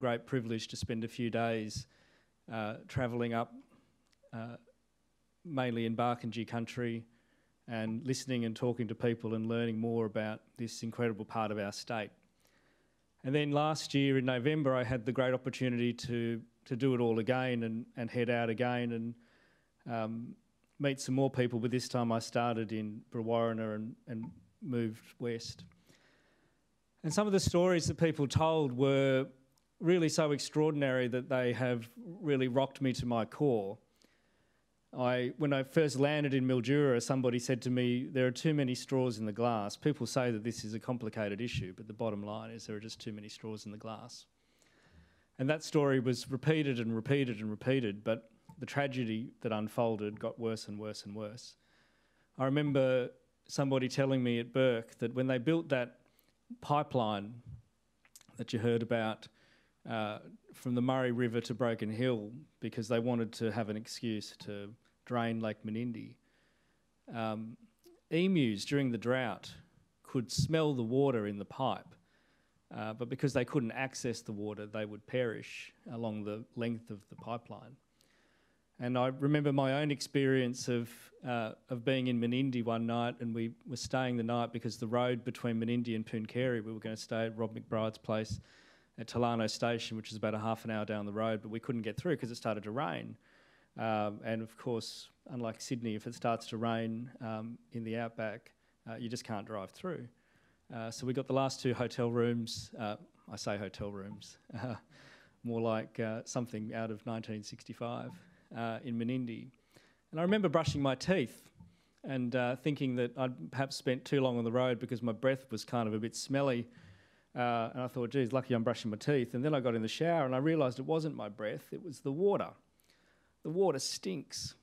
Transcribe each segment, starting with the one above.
great privilege to spend a few days uh, travelling up, uh, mainly in Barkindji country, and listening and talking to people and learning more about this incredible part of our state. And then last year in November, I had the great opportunity to, to do it all again and, and head out again and um, meet some more people. But this time I started in Brewarrina and, and moved west. And some of the stories that people told were really so extraordinary that they have really rocked me to my core. I, when I first landed in Mildura, somebody said to me, There are too many straws in the glass. People say that this is a complicated issue, but the bottom line is there are just too many straws in the glass. And that story was repeated and repeated and repeated, but the tragedy that unfolded got worse and worse and worse. I remember somebody telling me at Bourke that when they built that pipeline that you heard about uh, from the Murray River to Broken Hill because they wanted to have an excuse to drain Lake Menindee. Um, emus during the drought could smell the water in the pipe, uh, but because they couldn't access the water, they would perish along the length of the pipeline. And I remember my own experience of, uh, of being in Menindee one night, and we were staying the night because the road between Menindee and Pooncarie, we were going to stay at Rob McBride's place at Tolarno Station, which is about a half an hour down the road, but we couldn't get through because it started to rain. Um, and of course, unlike Sydney, if it starts to rain um, in the outback, uh, you just can't drive through. Uh, so we got the last two hotel rooms. Uh, I say hotel rooms, more like uh, something out of 1965 uh, in Menindee. And I remember brushing my teeth and uh, thinking that I'd perhaps spent too long on the road because my breath was kind of a bit smelly. Uh, and I thought, geez, lucky I'm brushing my teeth. And then I got in the shower and I realised it wasn't my breath, it was the water. The water stinks.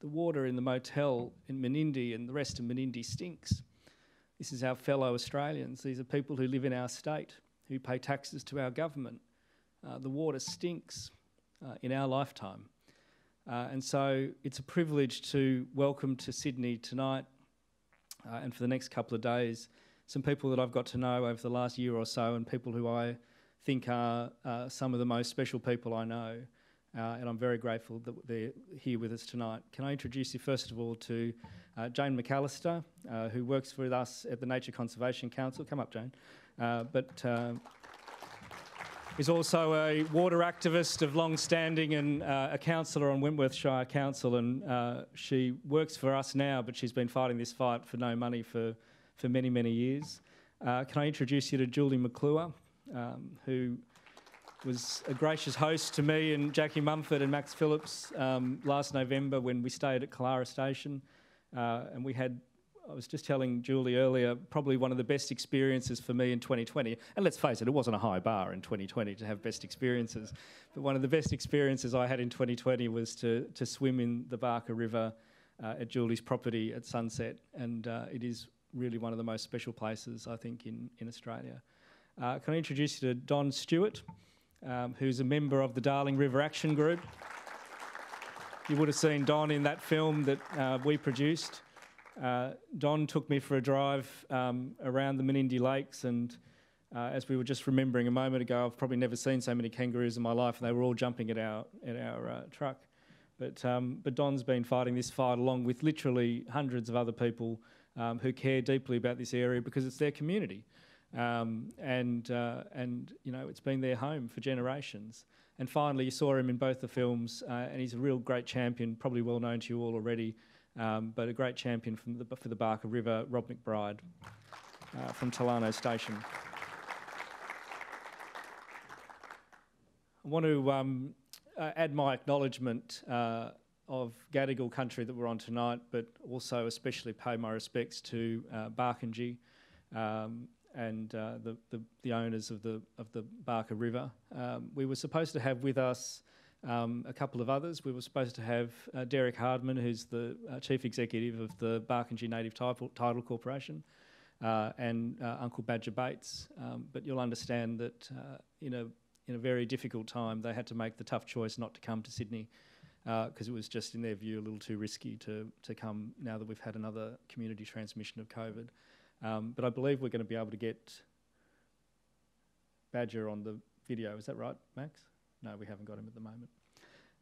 The water in the motel in Menindee and the rest of Menindee stinks. This is our fellow Australians. These are people who live in our state, who pay taxes to our government. Uh, the water stinks uh, in our lifetime. Uh, and so it's a privilege to welcome to Sydney tonight uh, and for the next couple of days some people that I've got to know over the last year or so and people who I think are uh, some of the most special people I know. Uh, and I'm very grateful that they're here with us tonight. Can I introduce you first of all to uh, Jane McAllister, uh, who works with us at the Nature Conservation Council. Come up, Jane. but is also a water activist of long standing and uh, a councillor on Wentworth Council. And uh, she works for us now, but she's been fighting this fight for no money for, for many, many years. Uh, can I introduce you to Julie McClure, um, who was a gracious host to me and Jackie Mumford and Max Phillips um, last November when we stayed at Killara Station. Uh, and we had I was just telling Julie earlier, probably one of the best experiences for me in 2020. And let's face it, it wasn't a high bar in 2020 to have best experiences. But one of the best experiences I had in 2020 was to, to swim in the Baaka River uh, at Julie's property at sunset. And uh, it is really one of the most special places, I think, in, in Australia. Uh, can I introduce you to Don Stewart, um, who's a member of the Darling River Action Group? You would have seen Don in that film that uh, we produced. Uh, Don took me for a drive um, around the Menindee Lakes, and uh, as we were just remembering a moment ago, I've probably never seen so many kangaroos in my life, and they were all jumping at our at our uh, truck. But um, but Don's been fighting this fight along with literally hundreds of other people um, who care deeply about this area because it's their community, um, and uh, and you know it's been their home for generations. And finally, you saw him in both the films, uh, and he's a real great champion, probably well known to you all already um, but a great champion from the, for the Baaka River, Rob McBride uh, from Tolarno Station. I want to um, uh, add my acknowledgement uh, of Gadigal country that we're on tonight, but also especially pay my respects to uh, Barkindji um, and uh, the, the, the, owners of the, of the Baaka River. Um, we were supposed to have with us um, a couple of others. We were supposed to have uh, Derek Hardman, who's the uh, chief executive of the Barkindji Native Title, Title Corporation, uh, and uh, Uncle Badger Bates. Um, but you'll understand that in a in a very difficult time, they had to make the tough choice not to come to Sydney because uh, it was just, in their view, a little too risky to to come now that we've had another community transmission of COVID. Um, but I believe we're going to be able to get Badger on the video. Is that right, Max? No, we haven't got him at the moment.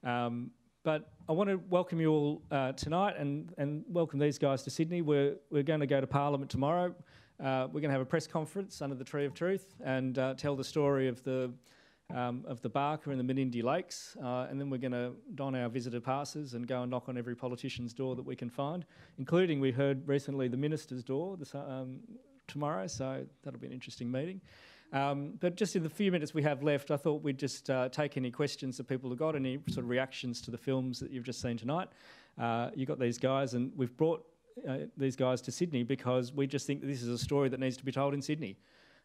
Um, but I want to welcome you all uh, tonight and, and welcome these guys to Sydney. We're, we're going to go to Parliament tomorrow. Uh, we're going to have a press conference under the Tree of Truth and uh, tell the story of the um, of the Baaka and the Menindee Lakes, uh, and then we're going to don our visitor passes and go and knock on every politician's door that we can find, including we heard recently the minister's door this, um, tomorrow. So that'll be an interesting meeting. Um, but just in the few minutes we have left, I thought we'd just uh, take any questions that people have got, any sort of reactions to the films that you've just seen tonight. Uh, you got these guys, and we've brought uh, these guys to Sydney because we just think that this is a story that needs to be told in Sydney.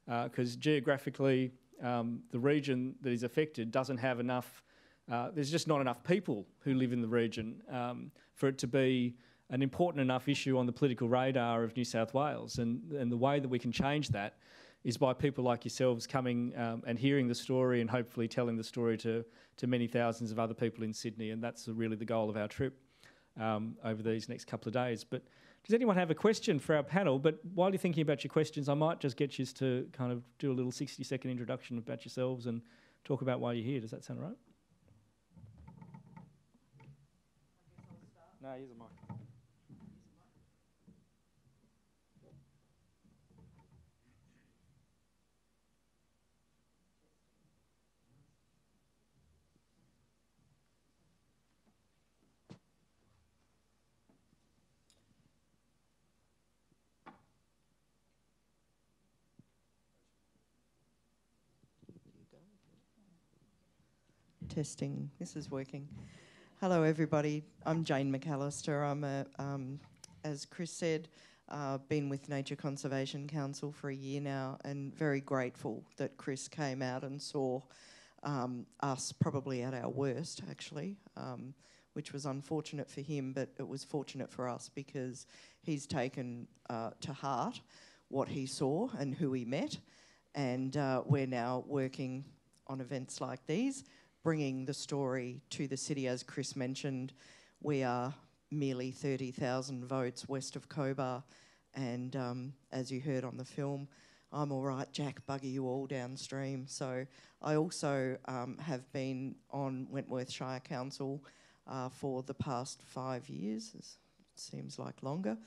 Because uh, geographically, um, the region that is affected doesn't have enough, uh, there's just not enough people who live in the region um, for it to be an important enough issue on the political radar of New South Wales. And, and the way that we can change that is by people like yourselves coming um, and hearing the story and hopefully telling the story to, to many thousands of other people in Sydney. And that's really the goal of our trip um, over these next couple of days. But does anyone have a question for our panel? But while you're thinking about your questions, I might just get you to kind of do a little 60 second introduction about yourselves and talk about why you're here. Does that sound right? No, here's a mic. Testing. This is working. Hello, everybody. I'm Jane McAllister. I'm a, um, as Chris said, uh, been with Nature Conservation Council for a year now, and very grateful that Chris came out and saw um, us probably at our worst, actually, um, which was unfortunate for him, but it was fortunate for us because he's taken uh, to heart what he saw and who he met, and uh, we're now working on events like these bringing the story to the city. As Chris mentioned, we are merely 30,000 votes west of Cobar, and um, as you heard on the film, I'm all right, Jack, bugger you all downstream. So I also um, have been on Wentworth Shire Council uh, for the past five years, it seems like longer.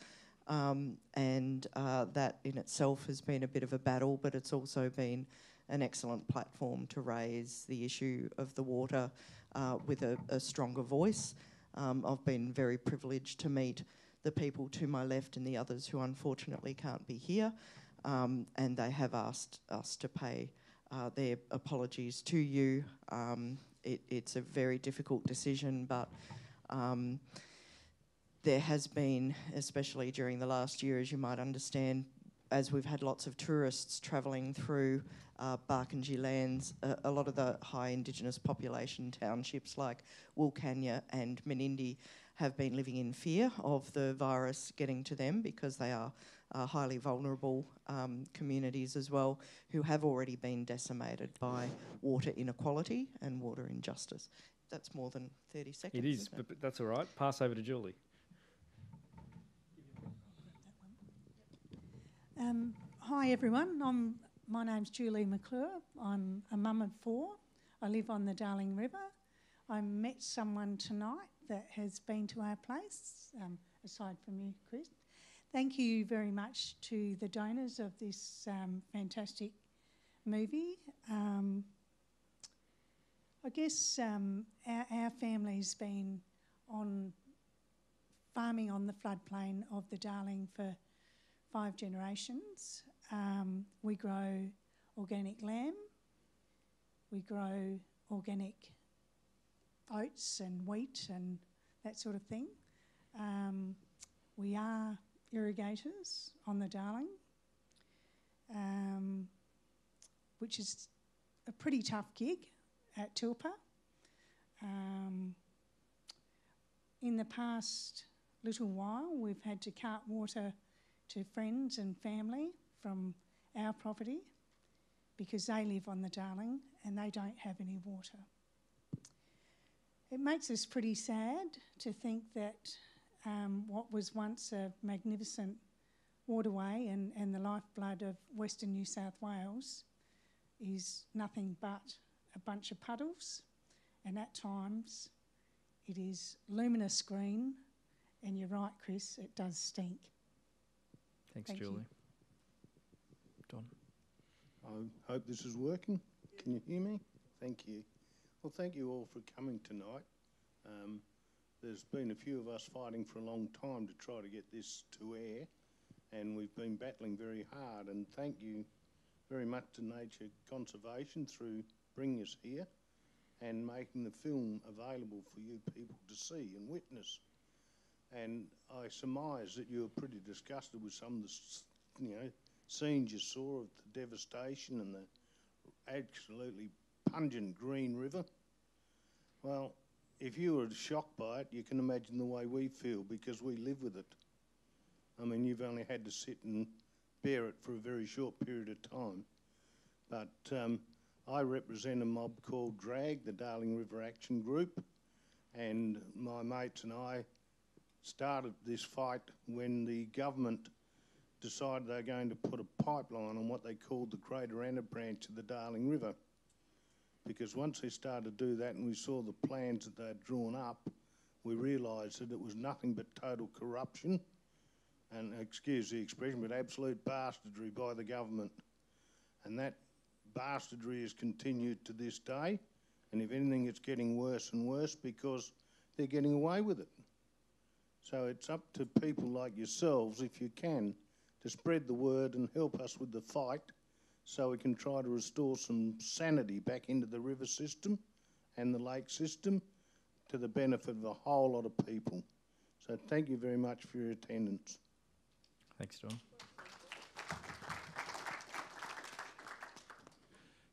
Um, and uh, that in itself has been a bit of a battle, but it's also been an excellent platform to raise the issue of the water uh, with a, a, stronger voice. Um, I've been very privileged to meet the people to my left and the others who unfortunately can't be here, um, and they have asked us to pay uh, their apologies to you. Um, it, it's a very difficult decision, but um, there has been, especially during the last year, as you might understand, as we've had lots of tourists travelling through uh, Barkindji lands, uh, a lot of the high Indigenous population townships like Wilcannia and Menindee have been living in fear of the virus getting to them because they are uh, highly vulnerable um, communities as well who have already been decimated by water inequality and water injustice. That's more than 30 seconds. It is, but, but that's all right. Pass over to Julie. Um, hi everyone, I'm, my name's Julie McClure. I'm a mum of four. I live on the Darling River. I met someone tonight that has been to our place, um, aside from you, Chris. Thank you very much to the donors of this um, fantastic movie. Um, I guess um, our, our family's been on farming on the floodplain of the Darling for five generations. Um, we grow organic lamb, we grow organic oats and wheat and that sort of thing. Um, we are irrigators on the Darling, um, which is a pretty tough gig at Tilpa. Um, in the past little while, we've had to cart water to friends and family from our property because they live on the Darling and they don't have any water. It makes us pretty sad to think that um, what was once a magnificent waterway and, and the lifeblood of Western New South Wales is nothing but a bunch of puddles, and at times it is luminous green. And you're right, Chris, it does stink. Thanks, Thank. Julie. Don. I hope this is working. Can you hear me? Thank you. Well, thank you all for coming tonight. Um, there's been a few of us fighting for a long time to try to get this to air, and we've been battling very hard. And thank you very much to Nature Conservation through bringing us here and making the film available for you people to see and witness. And I surmise that you were pretty disgusted with some of the, you know, scenes you saw of the devastation and the absolutely pungent Green River. Well, if you were shocked by it, you can imagine the way we feel because we live with it. I mean, you've only had to sit and bear it for a very short period of time. But um, I represent a mob called DRAG, the Darling River Action Group, and my mates and I started this fight when the government decided they were going to put a pipeline on what they called the Greater Anabranch of the Darling River. Because once they started to do that and we saw the plans that they'd drawn up, we realised that it was nothing but total corruption and, excuse the expression, but absolute bastardry by the government. And that bastardry has continued to this day. And if anything, it's getting worse and worse because they're getting away with it. So it's up to people like yourselves, if you can, to spread the word and help us with the fight so we can try to restore some sanity back into the river system and the lake system to the benefit of a whole lot of people. So thank you very much for your attendance. Thanks, John.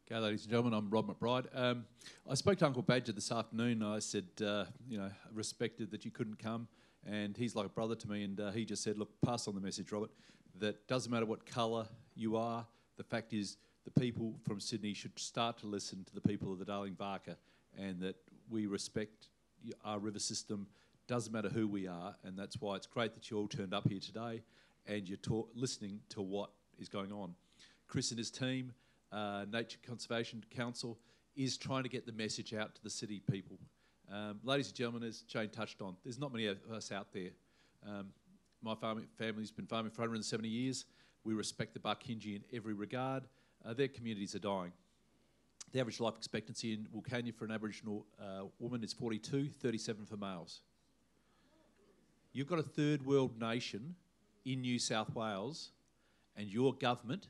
Okay, ladies and gentlemen, I'm Rob McBride. Um, I spoke to Uncle Badger this afternoon. I said, uh, you know, respected that you couldn't come, and he's like a brother to me. And uh, he just said, look, pass on the message, Robert, that doesn't matter what colour you are. The fact is, the people from Sydney should start to listen to the people of the Darling Baaka, and that we respect our river system. Doesn't matter who we are, and that's why it's great that you all turned up here today, and you're listening to what is going on. Chris and his team uh, Nature Conservation Council is trying to get the message out to the city people. Um, ladies and gentlemen, as Jane touched on, there's not many of us out there. Um, my farming, family's been farming for 170 years. We respect the Barkinji in every regard. Uh, their communities are dying. The average life expectancy in Wilcannia for an Aboriginal uh, woman is 42, 37 for males. You've got a third world nation in New South Wales, and your government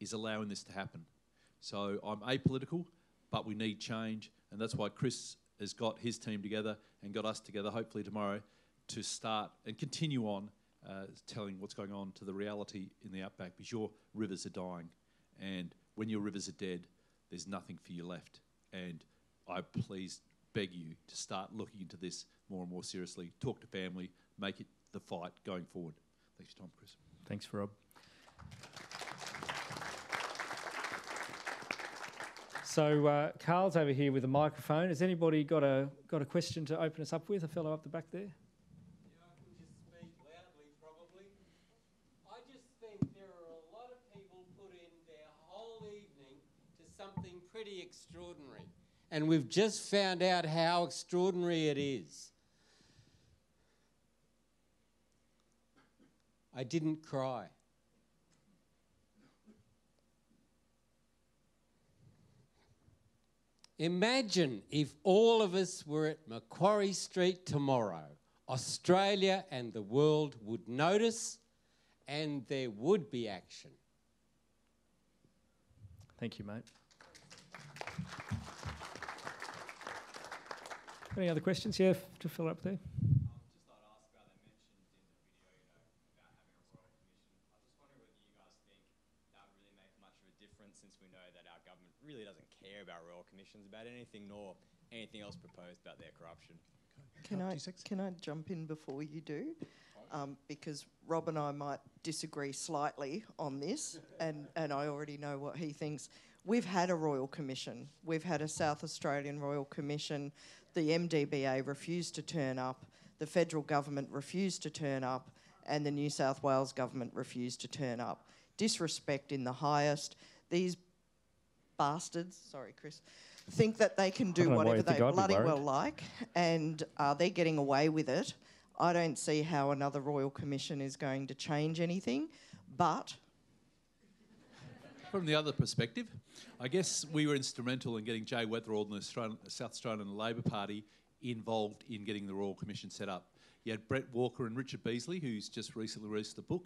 is allowing this to happen. So I'm apolitical, but we need change, and that's why Chris has got his team together and got us together, hopefully tomorrow, to start and continue on uh, telling what's going on to the reality in the outback because your rivers are dying, and when your rivers are dead, there's nothing for you left. And I please beg you to start looking into this more and more seriously. Talk to family, make it the fight going forward. Thanks time, Chris. Thanks, Rob. So uh, Carl's over here with a microphone. Has anybody got a got a question to open us up with? A fellow up the back there. Yeah, I can just speak loudly, probably. I just think there are a lot of people put in their whole evening to something pretty extraordinary. And we've just found out how extraordinary it is. I didn't cry. Imagine if all of us were at Macquarie Street tomorrow. Australia and the world would notice and there would be action. Thank you, mate. Any other questions? Yeah, f- to fill up there. just thought I'd ask about they mentioned in the video, you know, about having a royal commission. I was just wondering whether you guys think that really make much of a difference since we know that our government really doesn't care about royal commissions about anything nor anything else proposed about their corruption. Can I, can I jump in before you do? Um, because Rob and I might disagree slightly on this, and, and I already know what he thinks. We've had a Royal Commission. We've had a South Australian Royal Commission. The MDBA refused to turn up, the federal government refused to turn up, and the New South Wales government refused to turn up. Disrespect in the highest. These bastards, sorry, Chris, think that they can do don't know why whatever they think I'd be bloody well like, and uh, they're getting away with it. I don't see how another royal commission is going to change anything, but From the other perspective, I guess we were instrumental in getting Jay Weatherill and the Australian, South Australian Labor Party involved in getting the Royal Commission set up. You had Brett Walker and Richard Beasley, who's just recently released a book.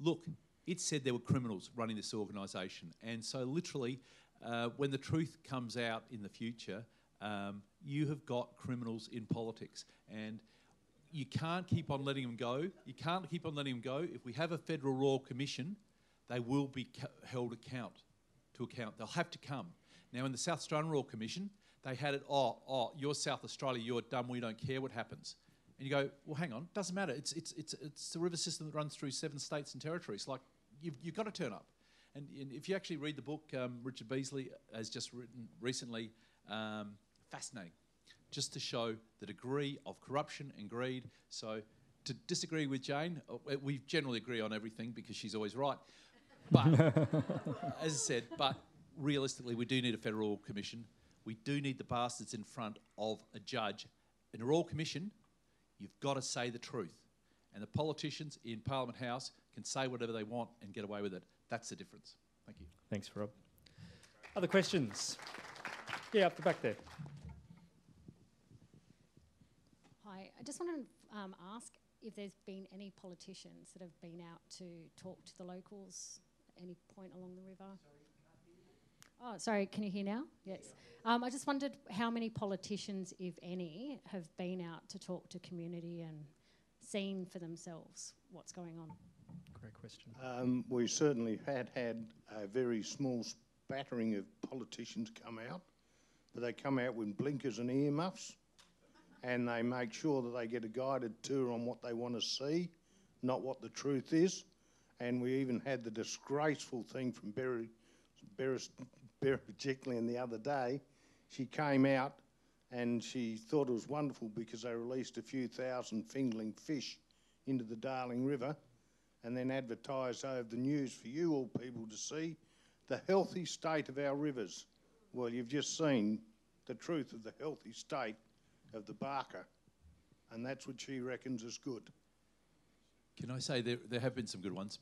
Look, it said there were criminals running this organisation. And so, literally, uh, when the truth comes out in the future, um, you have got criminals in politics. And you can't keep on letting them go. You can't keep on letting them go. If we have a federal royal commission, they will be held account to account. They'll have to come. Now, in the South Australian Royal Commission, they had it. Oh, oh, you're South Australia. You're dumb. We don't care what happens. And you go, well, hang on. Doesn't matter. It's it's it's it's the river system that runs through seven states and territories. Like you've you've got to turn up. And, and if you actually read the book, um, Richard Beasley has just written recently, um, fascinating just to show the degree of corruption and greed. So, to disagree with Jane, uh, we generally agree on everything because she's always right. But, as I said, but realistically, we do need a federal commission. We do need the bastards in front of a judge. In a royal commission, you've got to say the truth. And the politicians in Parliament House can say whatever they want and get away with it. That's the difference. Thank you. Thanks, Rob. Other questions? Yeah, up the back there. Hi, I just wanted to um, ask if there's been any politicians that have been out to talk to the locals at any point along the river. Oh, sorry, can you hear now? Yes. Um, I just wondered how many politicians, if any, have been out to talk to community and seen for themselves what's going on. Great question. Um, we certainly had had a very small spattering of politicians come out, but they come out with blinkers and earmuffs, and they make sure that they get a guided tour on what they want to see, not what the truth is. And we even had the disgraceful thing from Berry, Berry, Berry Jekyllin the other day. She came out and she thought it was wonderful because they released a few thousand fingerling fish into the Darling River and then advertised over the news for you all people to see the healthy state of our rivers. Well, you've just seen the truth of the healthy state of the Baaka, and that's what she reckons is good. Can I say there, there have been some good ones?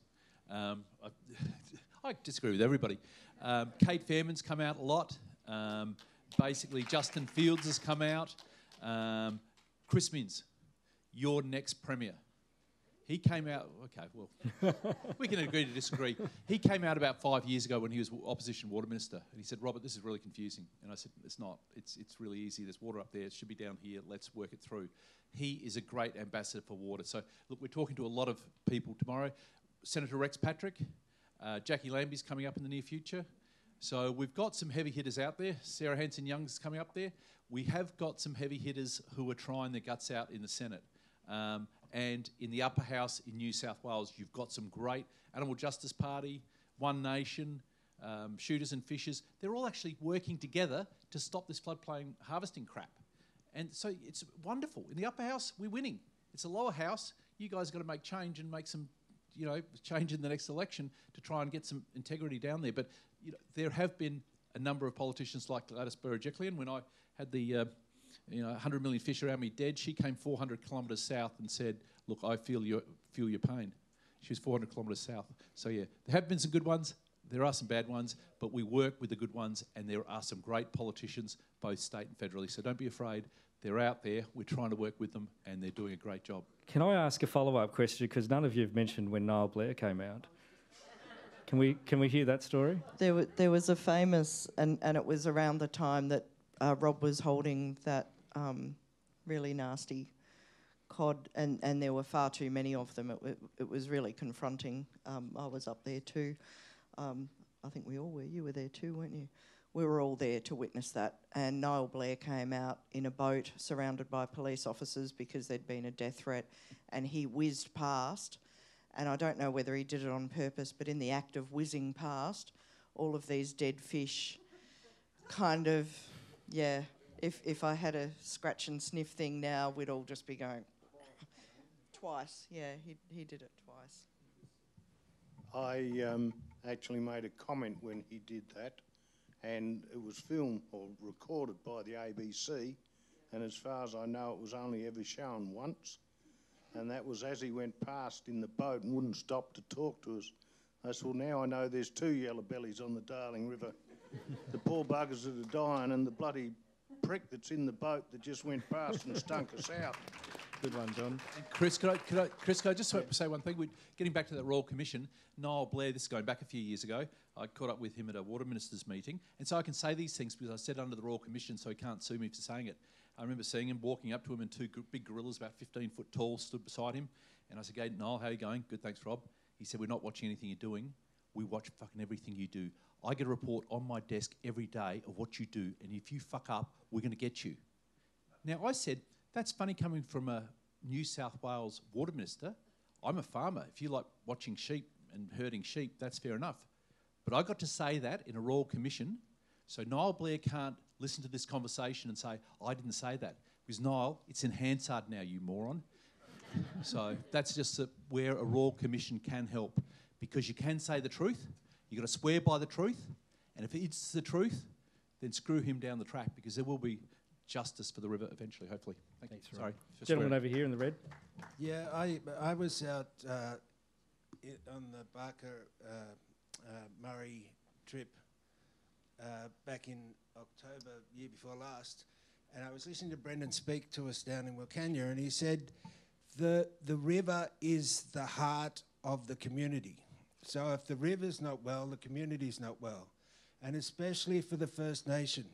Um, I, I disagree with everybody. Um, Kate Faehrmann's come out a lot. Um, basically, Justin Fields has come out. Um, Chris Minns, your next premier. He came out, okay, well, we can agree to disagree. He came out about five years ago when he was opposition water minister, and he said, Robert, this is really confusing. And I said, it's not. It's, it's really easy. There's water up there. It should be down here. Let's work it through. He is a great ambassador for water. So, look, we're talking to a lot of people tomorrow. Senator Rex Patrick, uh, Jacqui Lambie's coming up in the near future. So we've got some heavy hitters out there. Sarah Hanson Young's coming up there. We have got some heavy hitters who are trying their guts out in the Senate. Um, and in the upper house in New South Wales, you've got some great Animal Justice Party, One Nation, um, Shooters and Fishers. They're all actually working together to stop this floodplain harvesting crap. And so it's wonderful. In the upper house, we're winning. It's a lower house. You guys got to make change and make some, you know, change in the next election to try and get some integrity down there. But you know, there have been a number of politicians like Gladys Berejiklian. When I had the, uh, you know, 100 million fish around me dead, she came 400 kilometres south and said, "Look, I feel your feel your pain." She was 400 kilometres south. So yeah, there have been some good ones. There are some bad ones, but we work with the good ones, and there are some great politicians, both state and federally. So don't be afraid. They're out there. We're trying to work with them, and they're doing a great job. Can I ask a follow up question? Because none of you have mentioned when Niall Blair came out. Can we, can we hear that story? There, w- there was a famous, and, and it was around the time that uh, Rob was holding that um, really nasty cod, and, and there were far too many of them. It, w- it was really confronting. Um, I was up there too. Um, I think we all were. You were there too, weren't you? We were all there to witness that. And Niall Blair came out in a boat surrounded by police officers because there'd been a death threat, and he whizzed past and I don't know whether he did it on purpose, but in the act of whizzing past, all of these dead fish kind of, yeah, if, if I had a scratch and sniff thing now, we'd all just be going twice. Yeah, he, he did it twice. I um, actually made a comment when he did that, and it was filmed or recorded by the ABC. And as far as I know, it was only ever shown once. And that was as he went past in the boat and wouldn't stop to talk to us. I said, Well, now I know there's two yellow bellies on the Darling River. the poor buggers that are dying, and the bloody prick that's in the boat that just went past and stunk us out. Good one, John. Chris, could I, could I, Chris, could I just say one thing? We're getting back to that Royal Commission, Niall Blair, this is going back a few years ago, I caught up with him at a Water Ministers meeting. And so I can say these things because I said under the Royal Commission, so he can't sue me for saying it. I remember seeing him, walking up to him, and two big gorillas, about 15 foot tall, stood beside him. And I said, Hey, Niall, how are you going? Good, thanks, Rob. He said, We're not watching anything you're doing. We watch fucking everything you do. I get a report on my desk every day of what you do. And if you fuck up, we're going to get you. Now, I said, That's funny coming from a New South Wales water minister. I'm a farmer. If you like watching sheep and herding sheep, that's fair enough. But I got to say that in a Royal Commission, so Niall Blair can't listen to this conversation and say, I didn't say that. Because Niall, it's in Hansard now, you moron. so that's just where a Royal Commission can help. Because you can say the truth, you've got to swear by the truth, and if it's the truth, then screw him down the track because there will be justice for the river eventually, hopefully. Thank Thanks, you. Rob. Sorry. for Gentleman swearing. over here in the red. Yeah, I I was out uh, i on the Baaka uh, uh, Murray trip uh, back in October year before last, and I was listening to Brendan speak to us down in Wilcannia, and he said the the river is the heart of the community. So if the river's not well, the community's not well, and especially for the First Nation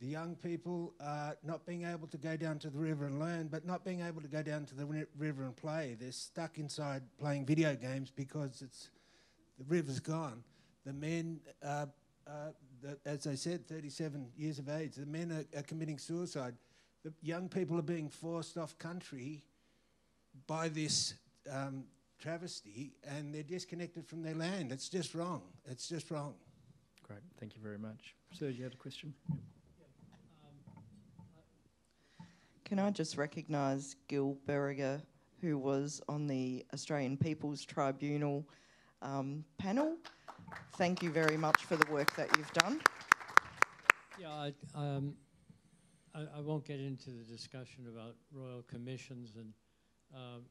the young people are not being able to go down to the river and learn, but not being able to go down to the river and play. They're stuck inside playing video games because it's the river's gone. The men, uh, uh, the, as I said, 37 years of age, the men are, are committing suicide. The young people are being forced off country by this um, travesty, and they're disconnected from their land. It's just wrong. It's just wrong. Great. Thank you very much. Serge, you had a question? Can I just recognise Gill Boehringer, who was on the Australian People's Tribunal um, panel? Thank you very much for the work that you've done. Yeah, I, um, I, I won't get into the discussion about royal commissions and um,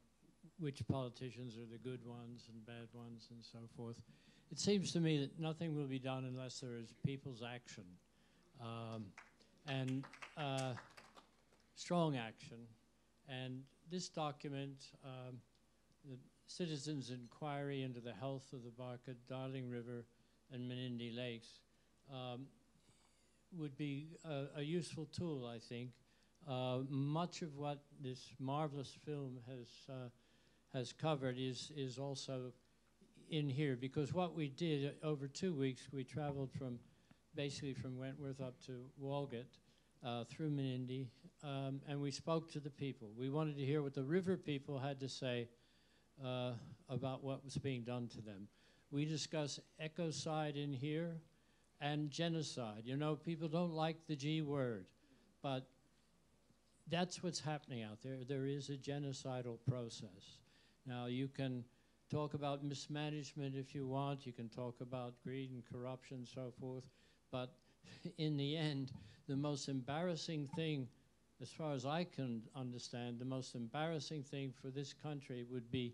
which politicians are the good ones and bad ones and so forth. It seems to me that nothing will be done unless there is people's action um, and uh, strong action. And this document, um, the Citizens' Inquiry into the Health of the Baaka, Darling River, and Menindee Lakes, um, would be a, a useful tool, I think. Uh, much of what this marvelous film has uh, has covered is is also in here because what we did uh, over two weeks, we traveled from basically from Wentworth up to Walgett uh, through Menindee, um, and we spoke to the people. We wanted to hear what the river people had to say uh, about what was being done to them. We discuss ecocide in here and genocide. You know, people don't like the G word, but that's what's happening out there. There is a genocidal process. Now, you can talk about mismanagement if you want, you can talk about greed and corruption so forth, but in the end, the most embarrassing thing, as far as I can understand, the most embarrassing thing for this country would be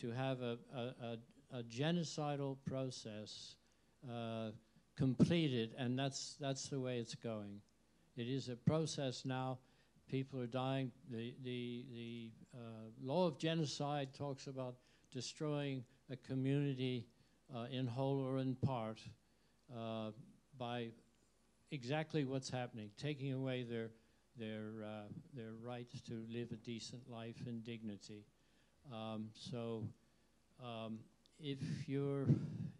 to have a, a, a, a genocidal process uh, completed, and that's that's the way it's going. It is a process now. People are dying. The the the uh, law of genocide talks about destroying a community uh, in whole or in part uh, by exactly what's happening, taking away their their uh, their rights to live a decent life in dignity. Um, so, um, if you're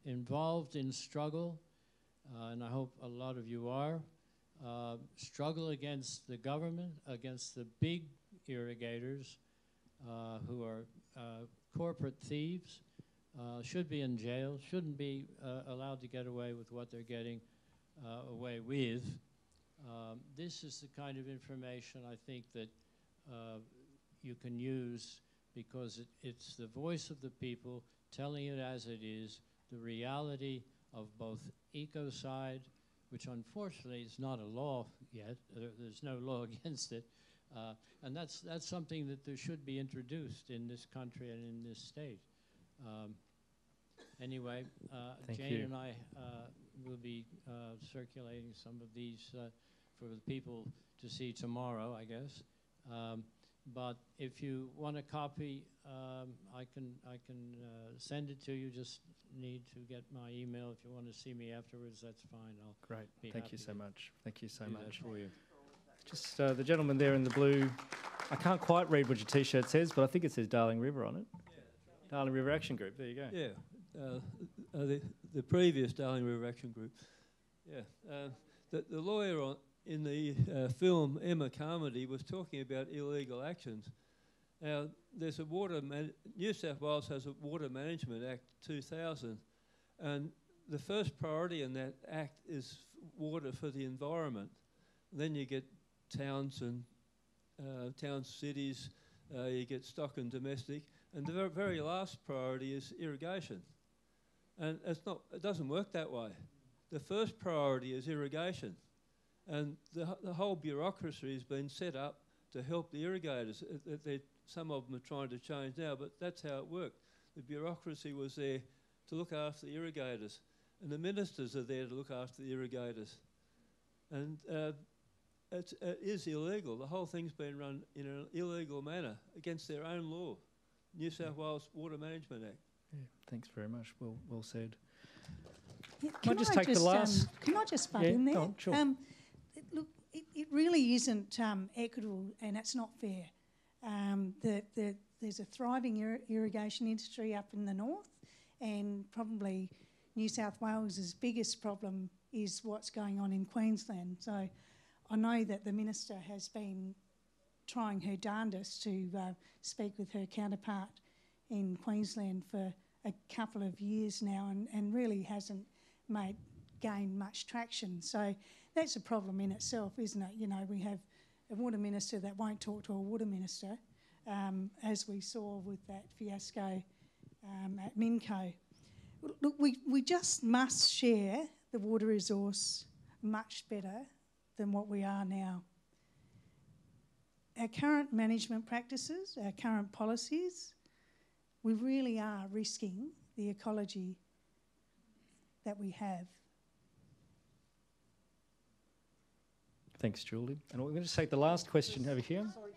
involved in struggle, uh, and I hope a lot of you are, uh, struggle against the government, against the big irrigators uh, who are uh, corporate thieves, uh, should be in jail, shouldn't be allowed to get away with what they're getting away with. Um, this is the kind of information I think that you can use because it, it's the voice of the people telling it as it is, the reality of both ecocide which unfortunately is not a law yet. There, there's no law against it. Uh, and that's, that's something that there should be introduced in this country and in this state. Um, anyway, uh, Jane you. and I uh, will be uh, circulating some of these uh, for the people to see tomorrow, I guess. Um, but if you want a copy, um, I can I can uh, send it to you. Just need to get my email. If you want to see me afterwards, that's fine. I'll Great. Be Thank happy you so much. Thank you so much. for you. Just uh, the gentleman there in the blue. I can't quite read what your T-shirt says, but I think it says Darling River on it. Darling River Action Group. There you go. Yeah, uh, uh, the, the previous Darling River Action Group. Yeah, uh, the, the lawyer on, in the uh, film Emma Carmody was talking about illegal actions. Now, there's a water New South Wales has a Water Management Act 2000, and the first priority in that act is water for the environment. Then you get towns and uh, towns, cities, uh, you get stock and domestic, and the ver- very last priority is irrigation. And it's not, it doesn't work that way. The first priority is irrigation. And the, the whole bureaucracy has been set up to help the irrigators. Uh, uh, they- some of them are trying to change now, but that's how it worked. The bureaucracy was there to look after the irrigators, and the ministers are there to look after the irrigators. And uh, it's, it is illegal. The whole thing's been run in an illegal manner against their own law. New South Wales Water Management Act. Yeah, thanks very much. Well, well said. Yeah, Might just take the last- Um, can I just butt Yeah, in there? on, sure. Um, it- look, it, it really isn't um, equitable and it's not fair. Um, the, the, there's a thriving ir- irrigation industry up in the north, and probably New South Wales' biggest problem is what's going on in Queensland. So I know that the minister has been trying her darndest to uh, speak with her counterpart in Queensland for a couple of years now and, and really hasn't made gained much traction. So that's a problem in itself, isn't it? You know, we have a water minister that won't talk to a water minister, um, as we saw with that fiasco um, at Minco. Look, we, we just must share the water resource much better than what we are now. Our current management practices, our current policies, we really are risking the ecology that we have. Thanks, Julie. And we're going to take the last question over here. How many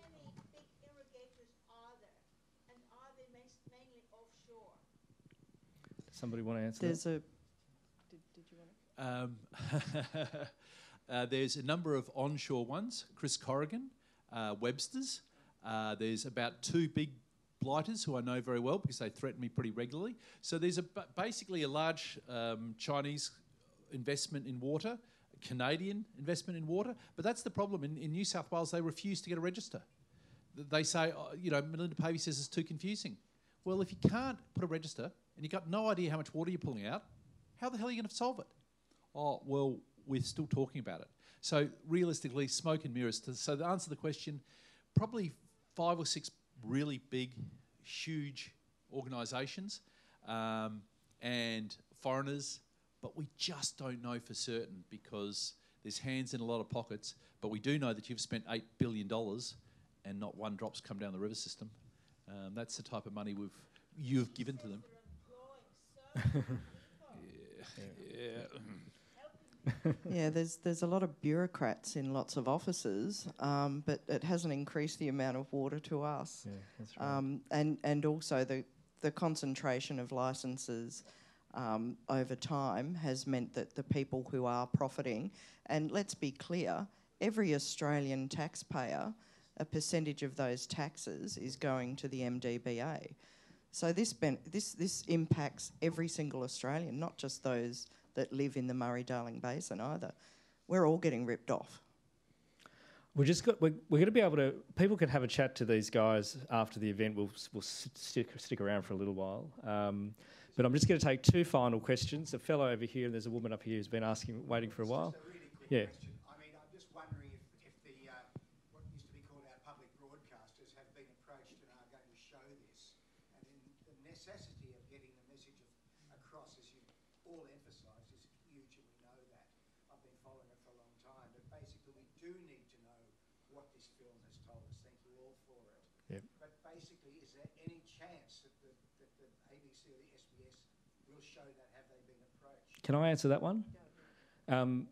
big irrigators are there? And are they mas- mainly offshore? Somebody want to answer There's that? a. Did, did you want to? Um, uh, there's a number of onshore ones. Chris Corrigan, uh, Webster's. Uh, there's about two big blighters who I know very well because they threaten me pretty regularly. So there's a basically a large um, Chinese investment in water, a Canadian investment in water. But that's the problem in, in New South Wales. They refuse to get a register. They say, oh, you know, Melinda Pavey says it's too confusing. Well, if you can't put a register and you've got no idea how much water you're pulling out, how the hell are you going to solve it? Oh, well, we're still talking about it. So realistically, smoke and mirrors. To, so to answer the question, probably five or six really big, huge organisations um, and foreigners, but we just don't know for certain because there's hands in a lot of pockets. But we do know that you've spent $8 billion and not one drop's come down the river system. Um, that's the type of money we've, you've given to them. yeah. yeah, there's there's a lot of bureaucrats in lots of offices, um, but it hasn't increased the amount of water to us. Yeah, that's right. Um, and and also the the concentration of licenses um, over time has meant that the people who are profiting, and let's be clear, every Australian taxpayer, a percentage of those taxes is going to the MDBA. So this this this impacts every single Australian, not just those that live in the Murray-Darling Basin either. We're all getting ripped off. We're just got. We're, we're going to be able to. People can have a chat to these guys after the event. We'll we'll stick stick around for a little while. Um, but I'm just going to take two final questions. A fellow over here, and there's a woman up here who's been asking, waiting for a while. yeah. I mean, I'm just wondering if, if the, uh, what used to be called our public broadcasters have been approached and are going to show this. And in the necessity of getting the message of, across, as you all emphasised, is huge and we know that. I've been following it for a long time, but basically we do need to know what this film has told us. Thank you all for it. Yep. But basically, is there any chance that the, that the ABC or the SBS will show that? Have they been approached? Can I answer that one? Um,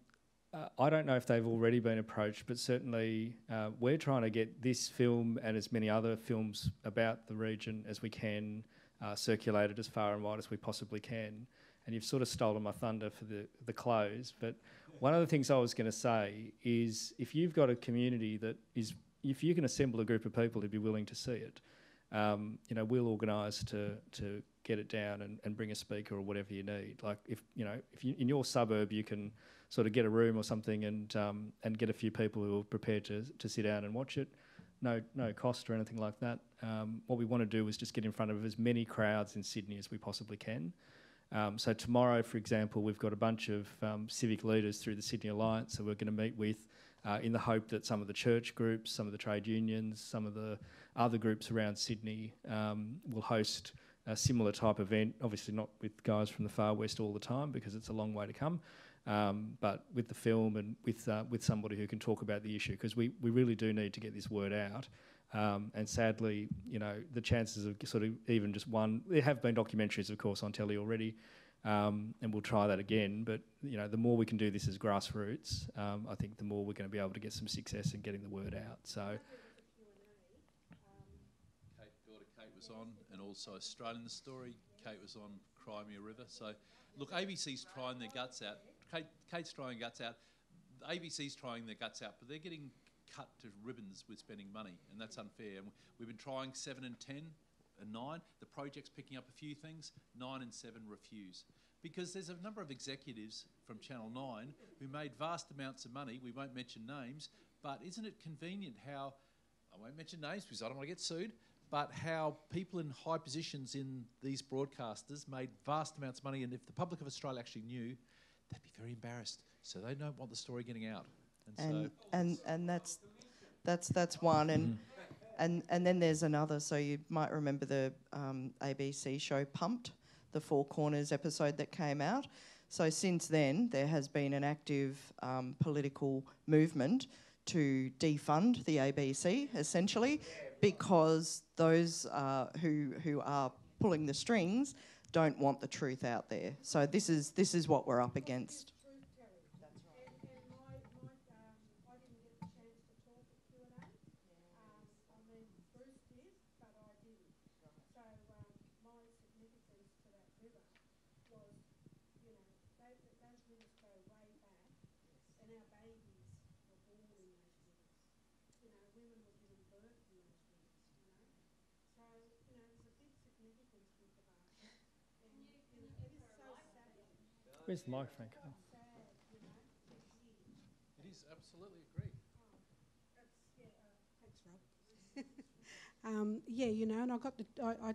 uh, I don't know if they've already been approached, but certainly uh, we're trying to get this film and as many other films about the region as we can uh, circulated as far and wide as we possibly can. And you've sort of stolen my thunder for the, the close. But one of the things I was going to say is if you've got a community that is, if you can assemble a group of people who'd be willing to see it, um, you know, we'll organise to to get it down and, and bring a speaker or whatever you need. Like if you know, if you, in your suburb you can sort of get a room or something and um, and get a few people who are prepared to, to sit down and watch it. No, no cost or anything like that. Um, what we want to do is just get in front of as many crowds in Sydney as we possibly can. Um, so tomorrow, for example, we've got a bunch of um, civic leaders through the Sydney Alliance that we're going to meet with, uh, in the hope that some of the church groups, some of the trade unions, some of the other groups around Sydney um, will host a similar type event. Obviously, not with guys from the far west all the time because it's a long way to come. Um, but with the film and with uh, with somebody who can talk about the issue because we, we really do need to get this word out. Um, and sadly, you know, the chances of sort of even just one. There have been documentaries, of course, on telly already, um, and we'll try that again. But you know, the more we can do this as grassroots, um, I think the more we're going to be able to get some success in getting the word out. So. Kate Kate was on, also Australian the Story. Kate was on Cry Me a River. So, look, ABC's trying their guts out. Kate, Kate's trying guts out. ABC's trying their guts out, but they're getting cut to ribbons with spending money, and that's unfair. And we've been trying seven and ten and nine. The project's picking up a few things. Nine and seven refuse. Because there's a number of executives from Channel 9 who made vast amounts of money. We won't mention names, but isn't it convenient how, I won't mention names because I don't want to get sued, but how people in high positions in these broadcasters made vast amounts of money. And if the public of Australia actually knew, they'd be very embarrassed. So they don't want the story getting out. And, and so and and that's that's that's one and and and then there's another so you might remember the um, ABC show Pumped the Four Corners episode that came out so since then there has been an active um, political movement to defund the ABC essentially because those uh, who who are pulling the strings don't want the truth out there. So this is this is what we're up against Where's the microphone? Carl? it is absolutely agree. Um, yeah, you know, and I got the, I, I,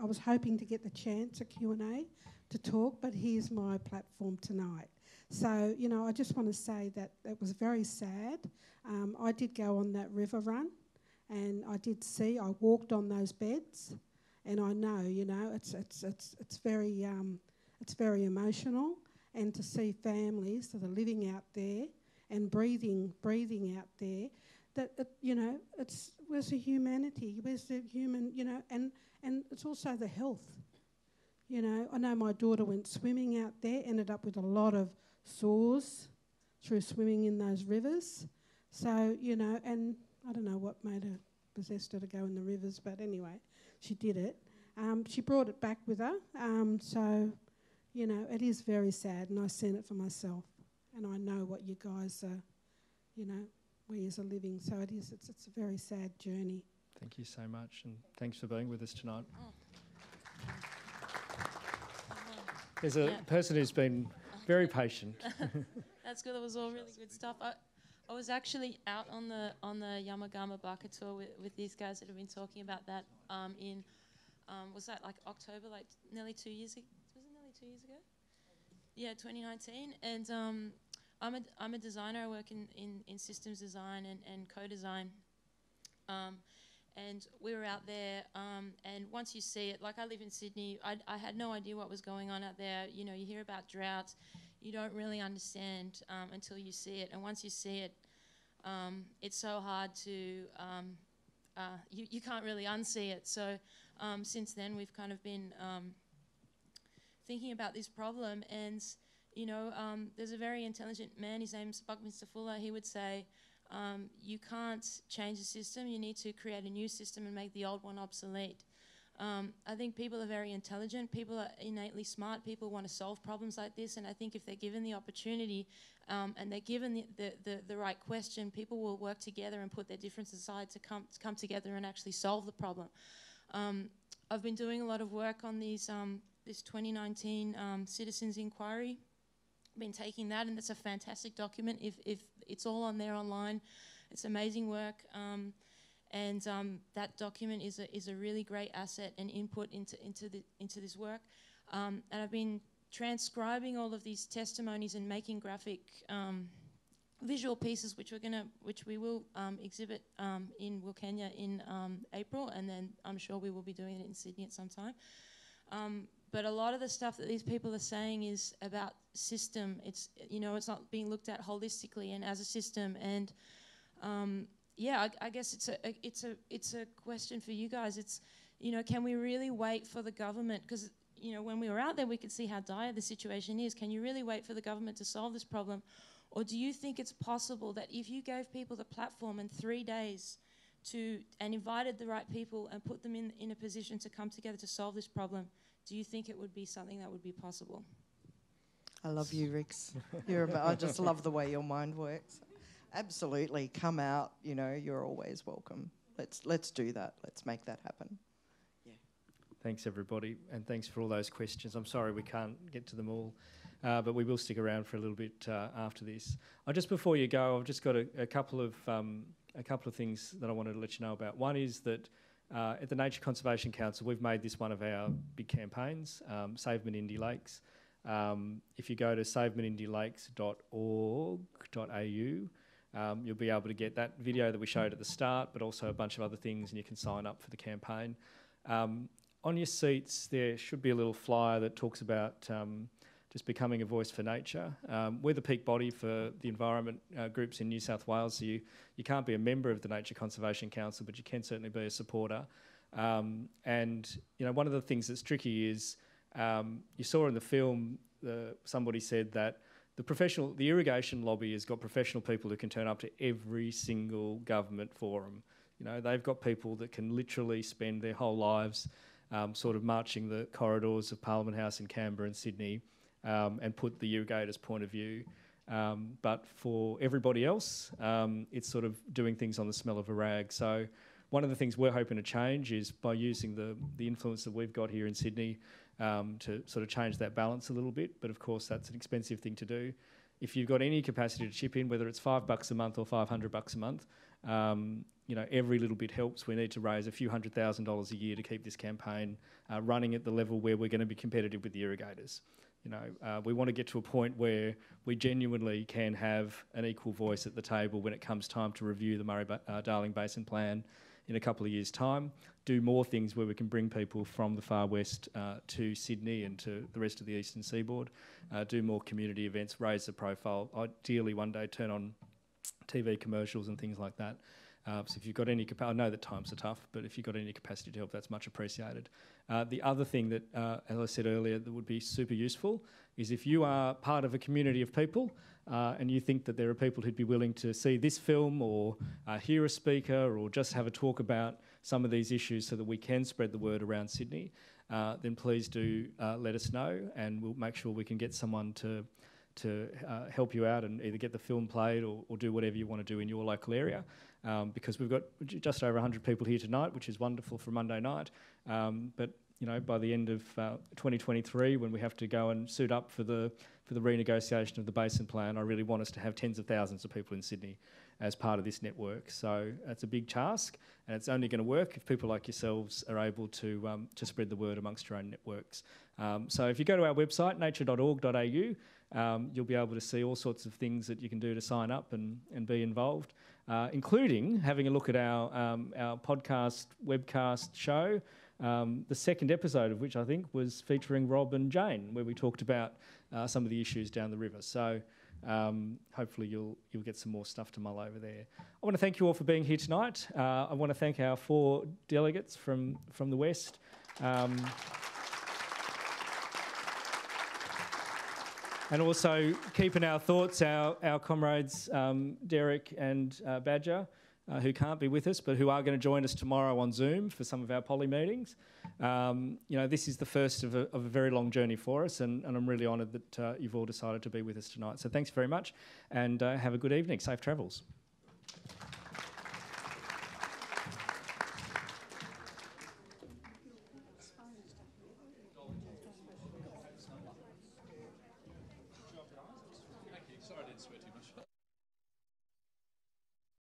I was hoping to get the chance at Q and A to talk, but here's my platform tonight. So, you know, I just want to say that it was very sad. Um, I did go on that river run, and I did see. I walked on those beds, and I know, you know, it's it's it's it's very um, it's very emotional, and to see families that are living out there and breathing breathing out there that it, you know it's where's the humanity? Where's the human you know and and it's also the health. You know i know my daughter went swimming out there ended up with a lot of sores through swimming in those rivers. So you know and i don't know what made her possessed her to go in the rivers but anyway she did it. Um, she brought it back with her um, so you know it is very sad and i've seen it for myself and i know what you guys are you know where you're living. So it is, it's, it's a very sad journey. Thank you so much, and thanks for being with us tonight. There's a Yeah. person who's been very patient. That's good. That was all really good stuff. I, I was actually out on the on the Yaama Ngunna Baaka tour with, with these guys that have been talking about that um, in um, was that like October, like nearly two years ago? Two years ago? Yeah, 2019. And um, I'm a I'm a designer. I work in, in, in systems design and, and co-design. Um, and we were out there, um, and once you see it, like I live in Sydney, I, I had no idea what was going on out there. You know, you hear about droughts, you don't really understand um, until you see it. And once you see it, um, it's so hard to, um, uh, you, you can't really unsee it. So since then, we've kind of been thinking about this problem. And, you know, um, there's a very intelligent man, his name's Buckminster Fuller, he would say, um, you can't change the system, you need to create a new system and make the old one obsolete. Um, I think people are very intelligent, people are innately smart, people want to solve problems like this, and I think if they're given the opportunity um, and they're given the, the, the, the, right question, people will work together and put their differences aside to come, to come together and actually solve the problem. Um, I've been doing a lot of work on these, um, this 2019 um, Citizens Inquiry. I've been taking that, and it's a fantastic document. If, if it's all on there online, it's amazing work. Um, and um, that document is a, is a really great asset and input into, into, the, into this work. Um, and I've been transcribing all of these testimonies and making graphic um, visual pieces, which we're gonna, which we will um, exhibit um, in Wilcannia in um, April, and then I'm sure we will be doing it in Sydney at some time. But a lot of the stuff that these people are saying is about system. It's you know it's not being looked at holistically and as a system and um, yeah, I, I, guess it's a, a, it's a it's a question for you guys. It's you know, can we really wait for the government? Because you know, when we were out there, we could see how dire the situation is. Can you really wait for the government to solve this problem, or do you think it's possible that if you gave people the platform in three days to and invited the right people and put them in in a position to come together to solve this problem, do you think it would be something that would be possible? I love you, Rix. You're I just love the way your mind works absolutely come out. You know, you're always welcome. Let's let's do that. Let's make that happen. Yeah. Thanks everybody, and thanks for all those questions. I'm sorry we can't get to them all, uh, but we will stick around for a little bit uh, after this. I just before you go, I've just got a, a couple of um, a couple of things that I wanted to let you know about. One is that. Uh, at the Nature Conservation Council, we've made this one of our big campaigns, um, Save Menindee Lakes. Um, if you go to savemenindeelakes.org.au, um, you'll be able to get that video that we showed at the start, but also a bunch of other things, and you can sign up for the campaign. Um, on your seats, there should be a little flyer that talks about um, just becoming a voice for nature. Um, we're the peak body for the environment uh, groups in New South Wales, so you, you can't be a member of the Nature Conservation Council, but you can certainly be a supporter. Um, and you know, one of the things that's tricky is um, you saw in the film, somebody said that the professional, the irrigation lobby has got professional people who can turn up to every single government forum. You know, they've got people that can literally spend their whole lives um, sort of marching the corridors of Parliament House in Canberra and Sydney um, and put the irrigators' point of view. Um, but for everybody else, um, it's sort of doing things on the smell of a rag. So, one of the things we're hoping to change is by using the, the influence that we've got here in Sydney um, to sort of change that balance a little bit. But of course, that's an expensive thing to do. If you've got any capacity to chip in, whether it's five bucks a month or 500 bucks a month, um, you know, every little bit helps. We need to raise a few hundred thousand dollars a year to keep this campaign uh, running at the level where we're going to be competitive with the irrigators. You know, uh, we want to get to a point where we genuinely can have an equal voice at the table when it comes time to review the Murray-Darling uh, Basin Plan in a couple of years' time do more things where we can bring people from the far west uh, to Sydney and to the rest of the eastern seaboard, uh, do more community events, raise the profile, ideally one day turn on TV commercials and things like that. Uh, so if you've got any capacity, I know that times are tough, but if you've got any capacity to help, that's much appreciated. Uh, the other thing that, uh, as I said earlier, that would be super useful is if you are part of a community of people uh, and you think that there are people who'd be willing to see this film or uh, hear a speaker or just have a talk about some of these issues so that we can spread the word around Sydney, uh, then please do let us know and we'll make sure we can get someone to to uh, help you out and either get the film played or, or do whatever you want to do in your local area. Um, because we've got just over 100 people here tonight, which is wonderful for Monday night. Um, but you know, by the end of uh, 2023, when we have to go and suit up for the for the renegotiation of the basin plan, I really want us to have tens of thousands of people in Sydney as part of this network. So it's a big task, and it's only going to work if people like yourselves are able to um, to spread the word amongst your own networks. Um, so if you go to our website nature.org.au, um, you'll be able to see all sorts of things that you can do to sign up and, and be involved, uh, including having a look at our um, our podcast webcast show. Um, the second episode of which I think was featuring Rob and Jane, where we talked about uh, some of the issues down the river. So um, hopefully you'll you'll get some more stuff to mull over there. I want to thank you all for being here tonight. Uh, I want to thank our four delegates from from the west. And also keep in our thoughts our, our comrades um, Derek and uh, Badger, uh, who can't be with us but who are going to join us tomorrow on Zoom for some of our poly meetings. Um, you know, this is the first of a, of a very long journey for us, and, and I'm really honoured that uh, you've all decided to be with us tonight. So thanks very much, and uh, have a good evening. Safe travels.